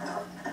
Thank you.